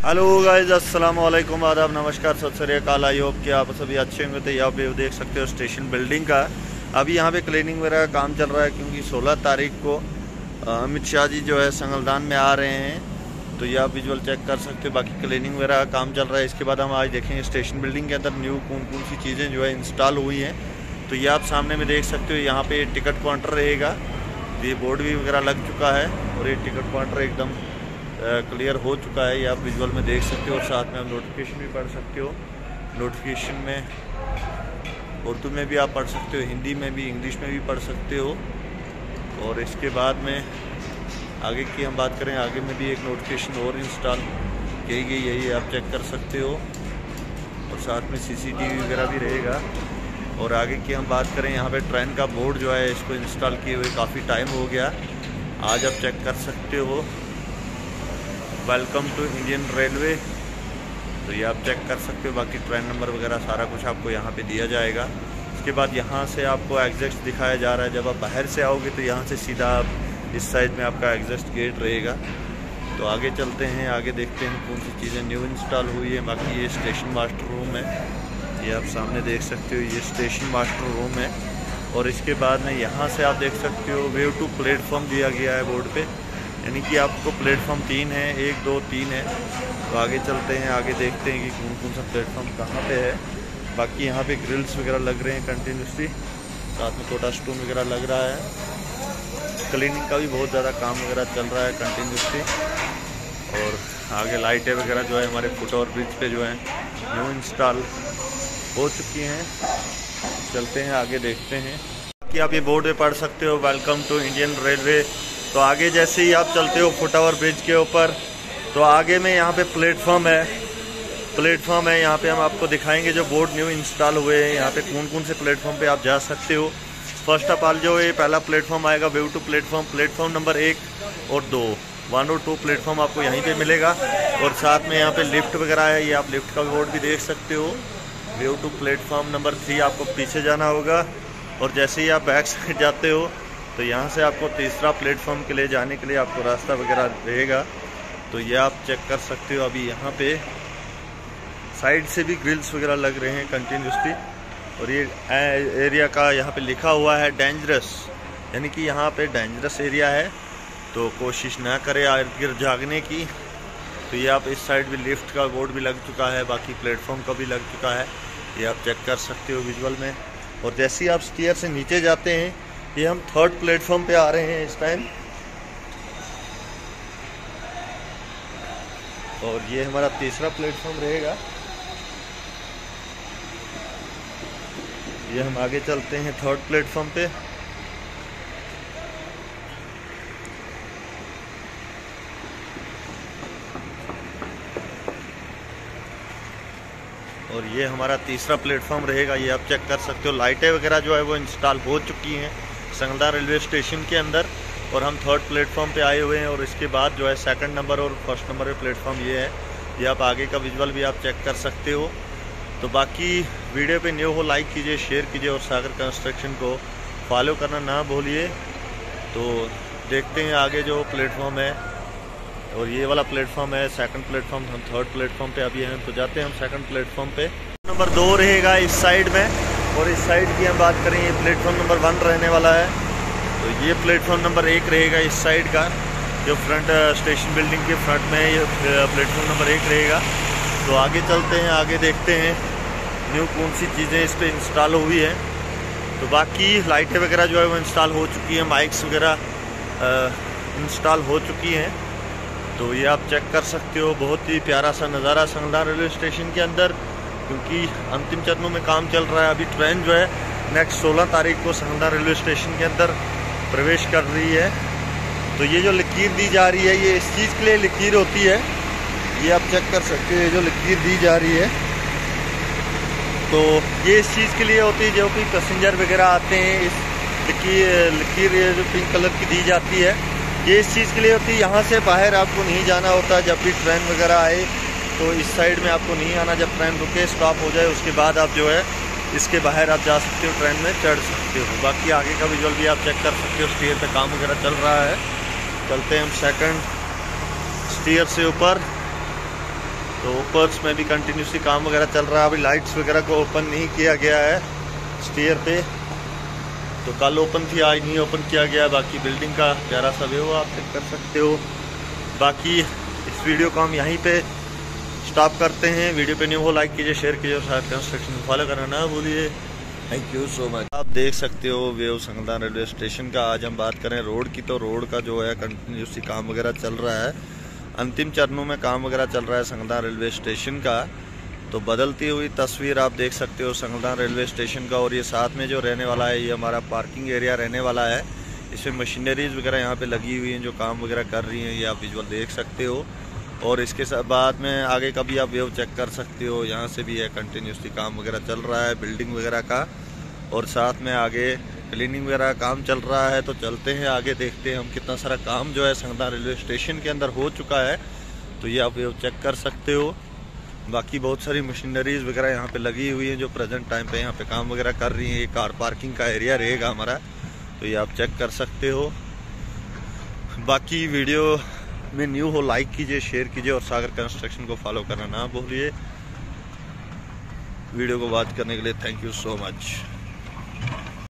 Hello guys अस्सलाम वालेकुम आदाब, नमस्कार, सत श्रीकाल आई होप कि आप सभी अच्छे होंगे तो यहाँ पे देख सकते हो स्टेशन बिल्डिंग का। अभी यहाँ पे क्लीनिंग वगैरह का काम चल रहा है क्योंकि 16 तारीख को अमित शाह जी जो है संगलदान में आ रहे हैं तो ये आप विजुअल चेक कर सकते हो। बाकी क्लीनिंग वगैरह का काम चल रहा है। इसके बाद हम आज देखेंगे स्टेशन बिल्डिंग के अंदर न्यू कौन कौन सी चीज़ें जो है इंस्टॉल हुई हैं। तो ये आप सामने में देख सकते हो, यहाँ पे टिकट काउंटर रहेगा। ये बोर्ड भी वगैरह लग चुका है और ये टिकट काउंटर एकदम क्लियर हो चुका है, ये आप विजुअल में देख सकते हो और साथ में आप नोटिफिकेशन भी पढ़ सकते हो। नोटिफिकेशन में उर्दू में भी आप पढ़ सकते हो, हिंदी में भी इंग्लिश में भी पढ़ सकते हो। और इसके बाद में आगे की हम बात करें, आगे में भी एक नोटिफिकेशन और इंस्टॉल की गई है ये आप चेक कर सकते हो। और साथ में सीसीटीवी वगैरह भी रहेगा। और आगे की हम बात करें, यहाँ पे ट्रेन का बोर्ड जो है, इसको इंस्टॉल किए हुए काफ़ी टाइम हो गया। आज आप चेक कर सकते हो। वेलकम टू इंडियन रेलवे तो ये आप चेक कर सकते हो, बाकी ट्रेन नंबर वगैरह सारा कुछ आपको यहाँ पे दिया जाएगा। इसके बाद यहाँ से आपको एग्जस्ट दिखाया जा रहा है। जब आप बाहर से आओगे तो यहाँ से सीधा आप इस साइड में आपका एग्जस्ट गेट रहेगा। तो आगे चलते हैं, आगे देखते हैं कौन सी चीज़ें न्यू इंस्टॉल हुई है। बाकी ये स्टेशन मास्टर रूम है। ये आप सामने देख सकते हो, ये स्टेशन मास्टर रूम है। और इसके बाद में यहाँ से आप देख सकते हो वेव टू प्लेटफॉर्म दिया गया है बोर्ड पे। यानी कि आपको प्लेटफॉर्म तीन है, एक, दो, तीन है। तो आगे चलते हैं, आगे देखते हैं कि कौन कौन सा प्लेटफॉर्म कहाँ पे है। बाकी यहाँ पे ग्रिल्स वगैरह लग रहे हैं कंटिन्यूसली साथ में कोटा स्टोन वगैरह लग रहा है। क्लीनिंग का भी बहुत ज़्यादा काम वगैरह चल रहा है कंटिन्यूसली और आगे लाइटें वगैरह जो है, हमारे फुट और ब्रिज पे जो है न्यू इंस्टॉल हो चुकी हैं। चलते हैं, आगे देखते हैं। कि आप ये बोर्ड पे पढ़ सकते हो वेलकम टू इंडियन रेलवे तो आगे जैसे ही आप चलते हो फुटावर ब्रिज के ऊपर तो आगे में यहाँ पे प्लेटफॉर्म है। प्लेटफॉर्म है, यहाँ पे हम आपको दिखाएँगे जो बोर्ड न्यू इंस्टॉल हुए हैं। यहाँ पे कौन कौन से प्लेटफॉर्म पे आप जा सकते हो। फ़र्स्ट ऑफ़ ऑल जो ये पहला प्लेटफॉर्म आएगा way to platform platform number एक और दो। वन और टू प्लेटफॉर्म आपको यहीं पे मिलेगा। और साथ में यहाँ पे लिफ्ट वगैरह है, ये आप लिफ्ट का बोर्ड भी देख सकते हो। Way to platform number three आपको पीछे जाना होगा। और जैसे ही आप बैक साइड जाते हो तो यहाँ से आपको तीसरा प्लेटफॉर्म के लिए जाने के लिए आपको रास्ता वगैरह रहेगा। तो ये आप चेक कर सकते हो अभी यहाँ पे। साइड से भी ग्रिल्स वगैरह लग रहे हैं कंटिन्यूसली और ये एरिया का यहाँ पे लिखा हुआ है डेंजरस यानी कि यहाँ पे डेंजरस एरिया है। तो कोशिश ना करें इर्द गिर्द जागने की। तो ये आप इस साइड भी लिफ्ट का बोर्ड भी लग चुका है, बाकी प्लेटफॉर्म का भी लग चुका है। ये आप चेक कर सकते हो विजुअल में। और जैसे ही आप स्टीयर से नीचे जाते हैं ये हम थर्ड प्लेटफॉर्म पे आ रहे हैं इस टाइम और ये हमारा तीसरा प्लेटफॉर्म रहेगा। ये हम आगे चलते हैं थर्ड प्लेटफॉर्म पे। और ये हमारा तीसरा प्लेटफॉर्म रहेगा। ये आप चेक कर सकते हो। लाइटें वगैरह जो है वो इंस्टॉल हो चुकी हैं। संगदा रेलवे स्टेशन के अंदर और हम थर्ड प्लेटफॉर्म पे आए हुए हैं और इसके बाद जो है सेकंड नंबर और फ़र्स्ट नंबर पे प्लेटफॉर्म ये है। ये आप आगे का विजुअल भी आप चेक कर सकते हो। तो बाकी वीडियो पे न्यू हो लाइक कीजिए शेयर कीजिए और सागर कंस्ट्रक्शन को फॉलो करना ना भूलिए। तो देखते हैं आगे जो प्लेटफॉर्म है और ये वाला प्लेटफॉर्म है सेकंड प्लेटफॉर्म हम थर्ड प्लेटफॉर्म पे अभी हैं। तो जाते हैं हम सेकंड प्लेटफॉर्म पे। नंबर दो रहेगा इस साइड में। और इस साइड की हम बात करें, ये प्लेटफॉर्म नंबर वन रहने वाला है। तो ये प्लेटफॉर्म नंबर एक रहेगा इस साइड का, जो फ्रंट स्टेशन बिल्डिंग के फ्रंट में ये प्लेटफॉर्म नंबर एक रहेगा। तो आगे चलते हैं, आगे देखते हैं, न्यू कौन सी चीज़ें इस पर इंस्टॉल हुई है। तो बाकी लाइटें वगैरह जो है वो इंस्टॉल हो चुकी हैं माइक्स वगैरह इंस्टॉल हो चुकी हैं। तो ये आप चेक कर सकते हो, बहुत ही प्यारा सा नज़ारा संगला रेलवे स्टेशन के अंदर। क्योंकि अंतिम चरणों में काम चल रहा है। अभी ट्रेन जो है नेक्स्ट 16 तारीख को सहंदा रेलवे स्टेशन के अंदर प्रवेश कर रही है। तो ये जो लकीर दी जा रही है, ये इस चीज़ के लिए लकीर होती है। ये आप चेक कर सकते हो, ये जो लकीर दी जा रही है। तो ये इस चीज़ के लिए होती है, जो कि पैसेंजर वगैरह आते हैं, इस लकीर लकीर ये जो पिंक कलर की दी जाती है। ये इस चीज़ के लिए होती है, यहाँ से बाहर आपको नहीं जाना होता, जब भी ट्रेन वगैरह आए। तो इस साइड में आपको नहीं आना जब ट्रेन रुके स्टॉप हो जाए, उसके बाद आप जो है, इसके बाहर आप जा सकते हो ट्रेन में चढ़ सकते हो। बाकी आगे का विजुअल भी आप चेक कर सकते हो स्टीयर पे काम वगैरह चल रहा है। चलते हैं हम सेकंड स्टीयर से ऊपर। तो ऊपर में भी कंटिन्यूसली काम वगैरह चल रहा है। अभी लाइट्स वगैरह को ओपन नहीं किया गया है स्टेयर पे। तो कल ओपन थी, आज नहीं ओपन किया गया। बाकी बिल्डिंग का प्यारा सा व्यू आप चेक कर सकते हो। बाकी इस वीडियो को हम यहीं पे स्टॉप करते हैं। वीडियो पे न्यू हो लाइक कीजिए शेयर कीजिए और साथ कंस्ट्रक्शन फॉलो करना ना भूलिए। थैंक यू सो मच आप देख सकते हो व्यू संगदा रेलवे स्टेशन का आज हम बात करें रोड की। तो रोड का जो है कंटिन्यूसली काम वगैरह चल रहा है। अंतिम चरणों में काम वगैरह चल रहा है संगदा रेलवे स्टेशन का। तो बदलती हुई तस्वीर आप देख सकते हो संगलदान रेलवे स्टेशन का और ये साथ में जो रहने वाला है ये हमारा पार्किंग एरिया रहने वाला है। इसमें मशीनरीज वगैरह यहाँ पे लगी हुई हैं जो काम वगैरह कर रही हैं ये आप विजुअल देख सकते हो। और इसके बाद में आगे का भी आप व्यू चेक कर सकते हो, यहाँ से भी है कंटिन्यूसली काम वगैरह चल रहा है बिल्डिंग वगैरह का। और साथ में आगे क्लीनिंग वगैरह काम चल रहा है तो चलते हैं आगे, देखते हैं हम कितना सारा काम जो है संगदा रेलवे स्टेशन के अंदर हो चुका है। तो ये आप व्यू चेक कर सकते हो। बाकी बहुत सारी मशीनरीज वगैरह यहाँ पे लगी हुई हैं जो प्रेजेंट टाइम पे यहाँ पे काम वगैरह कर रही हैं। ये कार पार्किंग का एरिया रहेगा हमारा तो ये आप चेक कर सकते हो। बाकी वीडियो में न्यू हो लाइक कीजिए शेयर कीजिए और सागर कंस्ट्रक्शन को फॉलो करना ना भूलिए। वीडियो को बात करने के लिए थैंक यू सो मच